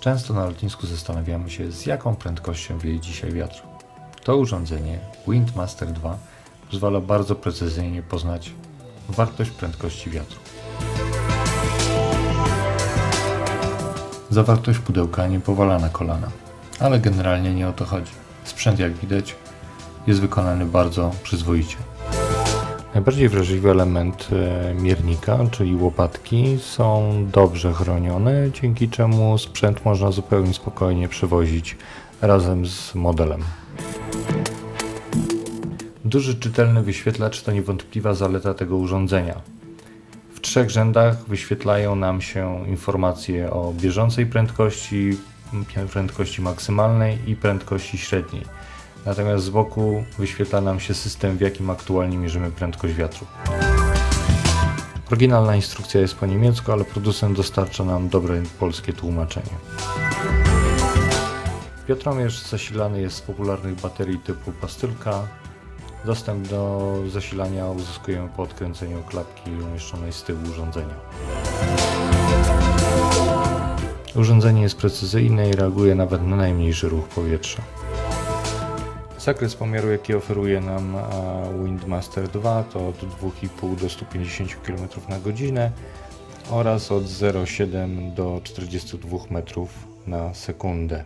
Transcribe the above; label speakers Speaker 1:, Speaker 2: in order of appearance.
Speaker 1: Często na lotnisku zastanawiamy się, z jaką prędkością wieje dzisiaj wiatr. To urządzenie Windmaster 2 pozwala bardzo precyzyjnie poznać wartość prędkości wiatru. Zawartość pudełka nie powala na kolana, ale generalnie nie o to chodzi. Sprzęt, jak widać, jest wykonany bardzo przyzwoicie. Najbardziej wrażliwy element e, miernika, czyli łopatki, są dobrze chronione, dzięki czemu sprzęt można zupełnie spokojnie przewozić razem z modelem. Duży czytelny wyświetlacz to niewątpliwa zaleta tego urządzenia. W trzech rzędach wyświetlają nam się informacje o bieżącej prędkości, prędkości maksymalnej i prędkości średniej. Natomiast z boku wyświetla nam się system, w jakim aktualnie mierzymy prędkość wiatru. Oryginalna instrukcja jest po niemiecku, ale producent dostarcza nam dobre polskie tłumaczenie. Wiatromierz zasilany jest z popularnych baterii typu pastylka. Dostęp do zasilania uzyskujemy po odkręceniu klapki umieszczonej z tyłu urządzenia. Urządzenie jest precyzyjne i reaguje nawet na najmniejszy ruch powietrza. Zakres pomiaru, jaki oferuje nam Windmaster 2 to od 2,5 do 150 km na godzinę oraz od 0,7 do 42 metrów na sekundę.